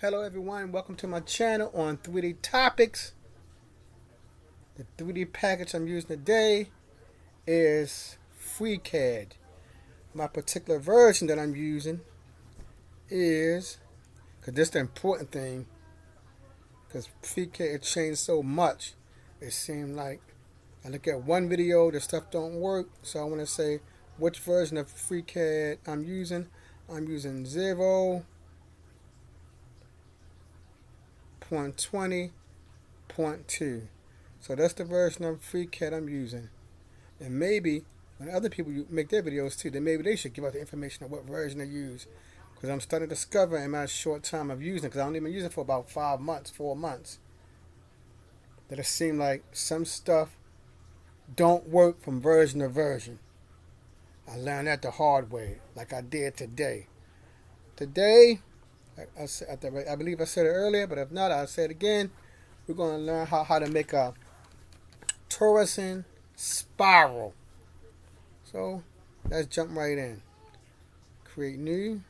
Hello everyone, welcome to my channel on 3D Topics. The 3D package I'm using today is FreeCAD. My particular version that I'm using is, because this is the important thing, because FreeCAD changed so much, it seemed like I look at one video, the stuff don't work, so I want to say which version of FreeCAD I'm using. I'm using 0 0.20.2 so that's the version of FreeCAD I'm using. And maybe when other people make their videos too then maybe they should give out the information of what version they use. Because I'm starting to discover in my short time of using because I only been using it for about five months four months that it seemed like some stuff don't work from version to version. I learned that the hard way like I did today. Today I, I, I, believe I said it earlier, but if not, I'll say it again. We're going to learn how, how to make a torsion spiral. So let's jump right in. Create new.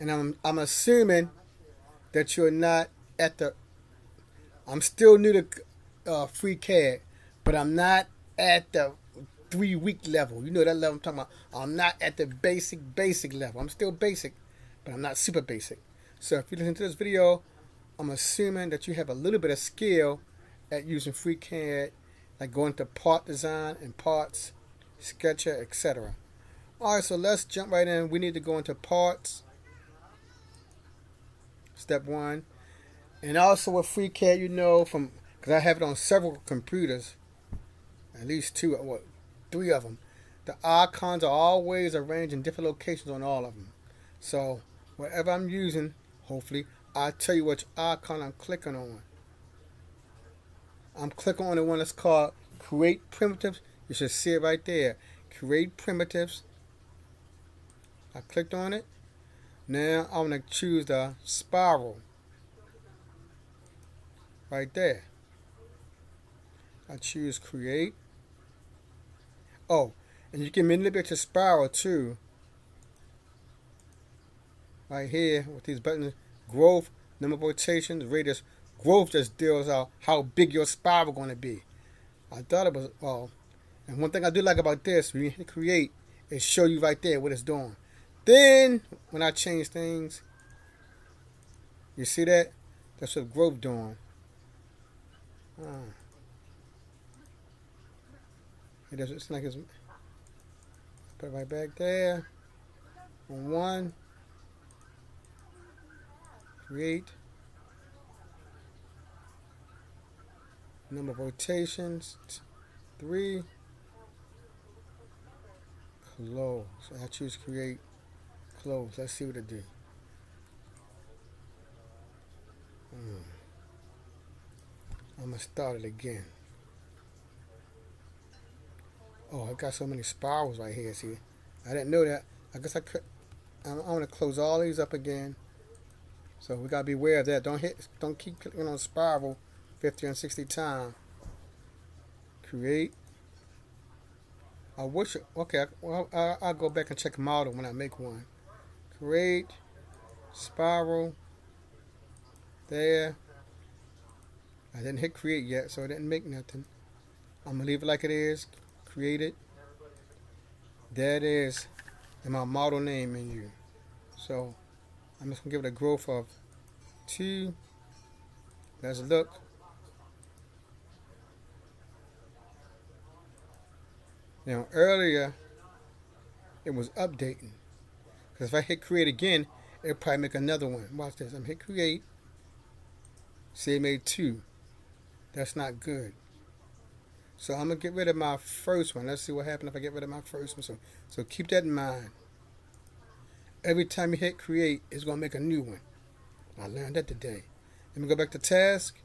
And I'm, I'm assuming that you're not at the... I'm still new to uh, FreeCAD, but I'm not at the three week level. You know that level I'm talking about. I'm not at the basic, basic level. I'm still basic, but I'm not super basic. So if you listen to this video, I'm assuming that you have a little bit of skill at using FreeCAD, like going to part design and parts, Sketcher, etc. Alright, so let's jump right in. We need to go into parts. Step one. And also with FreeCAD, you know, from because I have it on several computers, at least two, uh, what, three of them. The icons are always arranged in different locations on all of them. So whatever I'm using, hopefully, I'll tell you which icon I'm clicking on. I'm clicking on the one that's called Create Primitives. You should see it right there. Create Primitives. I clicked on it. Now I'm going to choose the spiral. Right there. I choose Create. Oh, and you can manipulate the spiral too right here with these buttons. Growth number of rotations radius. Growth just deals out how big your spiral going to be. I thought it was well and one thing I do like about this when you hit create it show you right there what it's doing. Then when I change things you see that? That's what growth doing. Ah. it doesn't, it's like it's put it right back there. On one create. Number of rotations three. Close. I choose create close. Let's see what it do. Hmm. I'm gonna start it again. Oh I got so many spirals right here see? I didn't know that. I guess I could I'm, I'm gonna close all these up again so we gotta be aware of that. Don't hit, don't keep clicking on spiral 50 and 60 times. Create. Uh, I wish, okay, well, I, I'll go back and check model when I make one. Create, spiral, there. I didn't hit create yet, so it didn't make nothing. I'm gonna leave it like it is. Create it. It is in my model name menu. So I'm just gonna give it a growth of two. Let's look. Now earlier it was updating. Because if I hit create again, it'll probably make another one. Watch this. I'm hit create. See it made two. That's not good. So I'm gonna get rid of my first one. Let's see what happens if I get rid of my first one. So so keep that in mind every time you hit create, it's going to make a new one. I learned that today. Let me go back to task.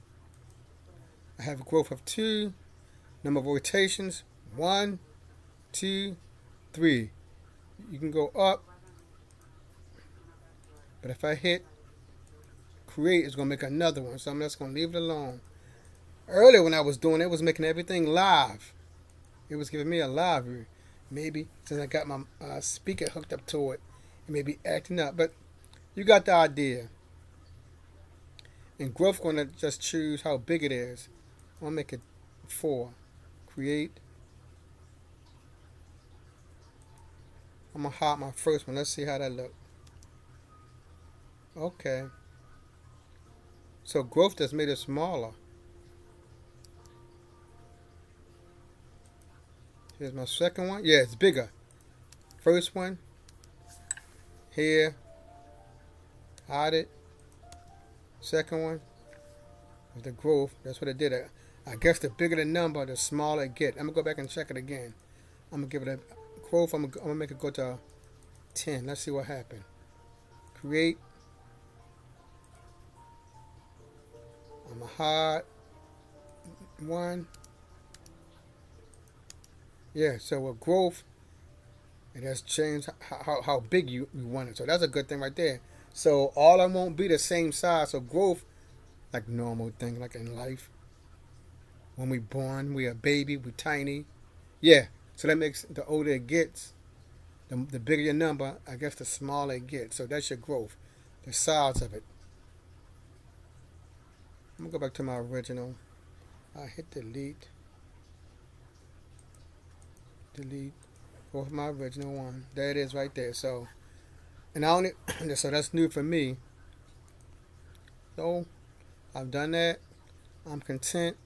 I have a growth of 2. Number of rotations, 1, 2, 3. You can go up. But if I hit create, it's going to make another one. So I'm just going to leave it alone. Earlier when I was doing it, it was making everything live. It was giving me a view. Maybe since I got my uh, speaker hooked up to it, it may be acting up, but you got the idea. And growth going to just choose how big it is. I'm going to make it 4. Create. I'm going to hide my first one. Let's see how that look. Okay. So growth just made it smaller. Here's my second one. Yeah, it's bigger. First one. Here. Hide it. Second one. The growth. That's what it did. I guess the bigger the number, the smaller it get. I'm to go back and check it again. I'm to give it a growth. I'm going to make it go to 10. Let's see what happened. Create. I'm a hard one. Yeah, so with growth, it has changed how, how, big you, you want it. So that's a good thing right there. So all of them won't be the same size. So growth, like normal thing, like in life. When we born, we a baby, we tiny. Yeah, so that makes the older it gets, the, the bigger your number, I guess the smaller it gets. So that's your growth, the size of it. I'm gonna go back to my original. I hit delete. Delete. Go my original one. There it is right there. So, and I only, so that's new for me. So, I've done that. I'm content.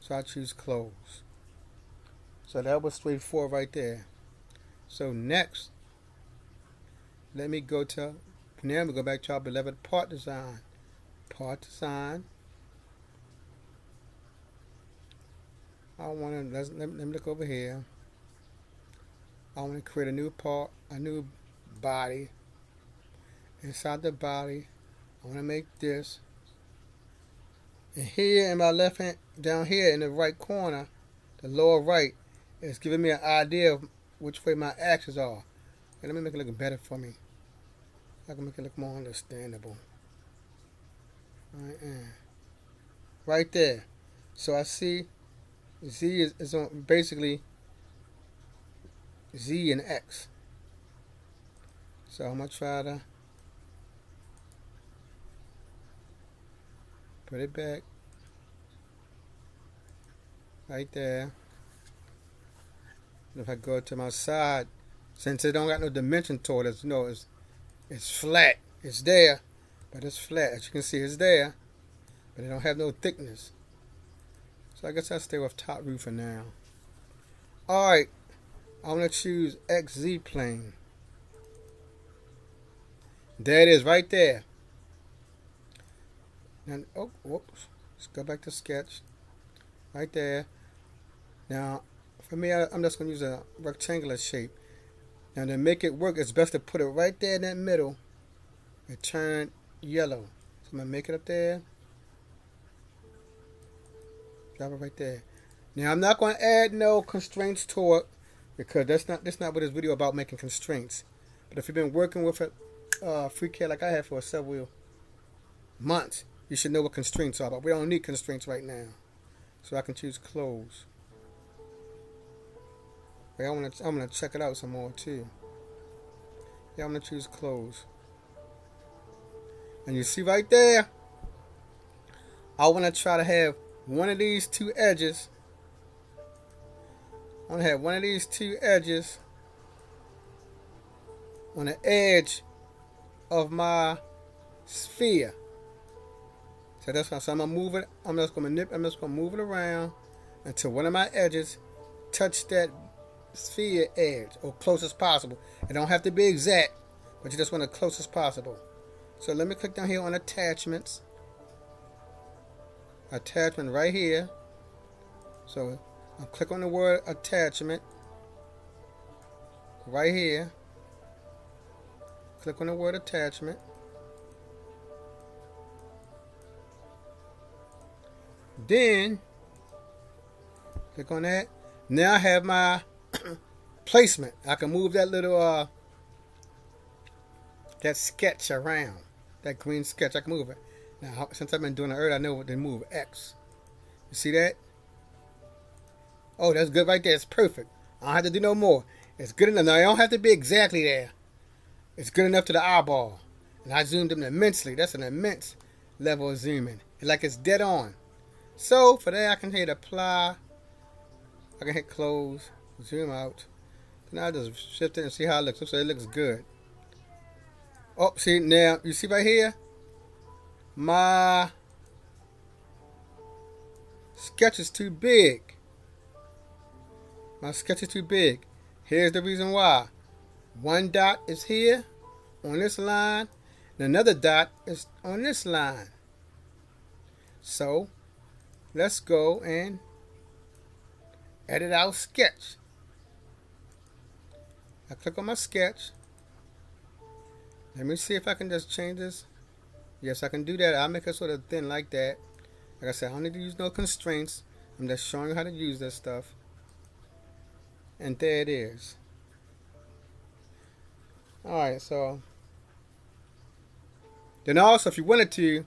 So I choose close. So that was straightforward right there. So next, let me go to, now we go back to our beloved part design. Part design. I want to let me look over here. I want to create a new part, a new body. Inside the body, I want to make this. And here in my left hand, down here in the right corner, the lower right, it's giving me an idea of which way my axes are. And let me make it look better for me. I can make it look more understandable. Right, right there. So I see Z is, is on basically Z and X. So I'm going to try to put it back right there. if I go to my side, since it don't got no dimension to it, it's, you know, it's, it's flat. It's there, but it's flat. As you can see, it's there, but it don't have no thickness. So I guess I'll stay with top view for now. Alright, I'm going to choose XZ plane. There it is right there. And oh, whoops. Let's go back to sketch. Right there. Now, for me, I, am just going to use a rectangular shape. Now, to make it work, it's best to put it right there in that middle and turn yellow. So I'm going to make it up there. Drop it right there. Now I'm not going to add no constraints to it because that's not that's not what this video about making constraints. But if you've been working with a uh, FreeCAD like I have for several months, you should know what constraints are. But we don't need constraints right now, so I can choose close. Wait, I want to I'm gonna check it out some more too. Yeah, I'm gonna choose close. And you see right there, I want to try to have one of these two edges. I'm going to have one of these two edges on the edge of my sphere. So that's why so I'm gonna move it. I'm just gonna nip. I'm just gonna move it around until one of my edges touch that sphere edge or close as possible. It don't have to be exact, but you just want it close as possible. So let me click down here on attachments attachment right here. So I'll click on the word attachment right here. Click on the word attachment. Then click on that. Now I have my placement. I can move that little uh that sketch around. That green sketch, I can move it. Now, since I've been doing it earlier, I know what to move. X. You see that? Oh, that's good right there. It's perfect. I don't have to do no more. It's good enough. Now, I don't have to be exactly there. It's good enough to the eyeball. And I zoomed in immensely. That's an immense level of zooming. Like it's dead on. So for that I can hit apply. I can hit close, zoom out. Now I just shift it and see how it looks. So it looks good. Oh, see now you see right here? My sketch is too big. My sketch is too big. Here's the reason why. One dot is here on this line, and another dot is on this line. So let's go and edit our sketch. I click on my sketch. Let me see if I can just change this. Yes, I can do that. I'll make it sort of thin like that. Like I said, I don't need to use no constraints. I'm just showing you how to use this stuff. And there it is. Alright, so. Then also, if you wanted to,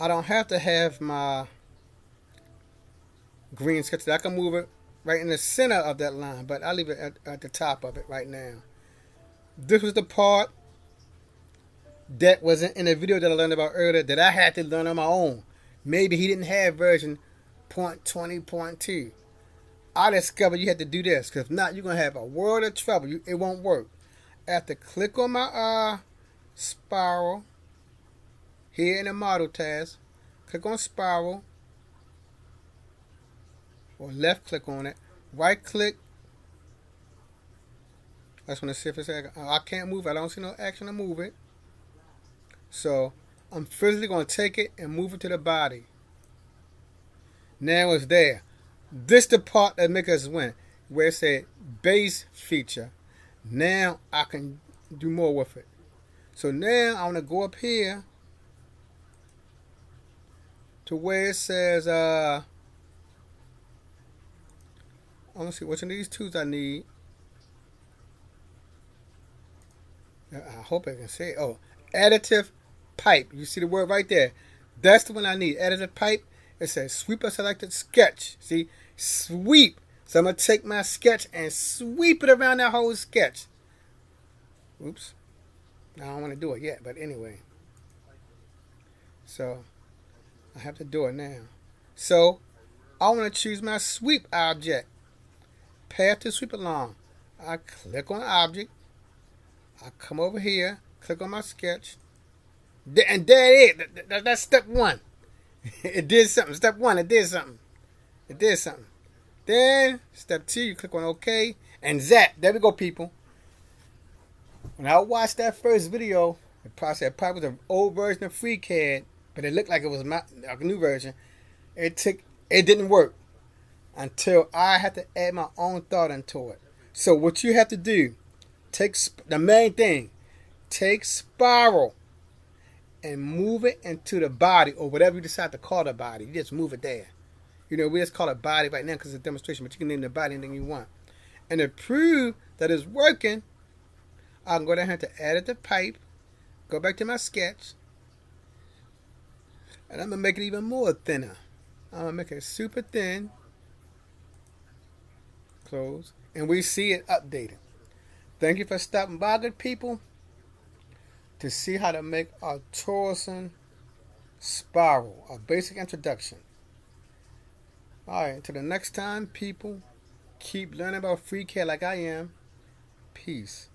I don't have to have my green sketch. I can move it right in the center of that line, but I'll leave it at, at the top of it right now. This was the part that wasn't in the video that I learned about earlier that I had to learn on my own. Maybe he didn't have version 0.20.2. I discovered you had to do this because if not, you're going to have a world of trouble. You, it won't work. I have to click on my uh, spiral here in the model task. Click on spiral or left click on it. Right click. I just want to see if it's. I can't move. I don't see no action to move it. So I'm physically going to take it and move it to the body. Now it's there. This the part that makes us win. Where it said base feature. Now I can do more with it. So now I want to go up here to where it says uh I want to see which of these tools I need. I hope I can say it. Oh, additive pipe. You see the word right there. That's the one I need. Additive pipe. It says sweep a selected sketch. See, sweep. So I'm going to take my sketch and sweep it around that whole sketch. Oops. I don't want to do it yet, but anyway. So I have to do it now. So I want to choose my sweep object. Path to sweep along. I click on object. I come over here, click on my sketch. And there it is. That's step one. It did something. Step one, it did something. It did something. Then, step two, you click on OK. And zap. There we go, people. When I watched that first video, it probably, probably was an old version of FreeCAD, but it looked like it was my, a new version. It took, it didn't work until I had to add my own thought into it. So what you have to do, take the main thing, take spiral and move it into the body or whatever you decide to call the body. You just move it there. You know, we just call it body right now because it's a demonstration, but you can name the body anything you want. And to prove that it's working, I can go down here to edit the pipe, go back to my sketch, and I'm going to make it even more thinner. I'm going to make it super thin, close, and we see it updated. Thank you for stopping by, good people to see how to make a torsion spiral, a basic introduction. Alright, until the next time, people, keep learning about FreeCAD like I am. Peace.